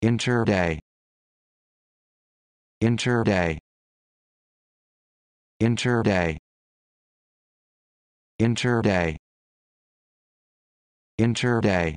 Interday. Interday. Interday. Interday. Interday.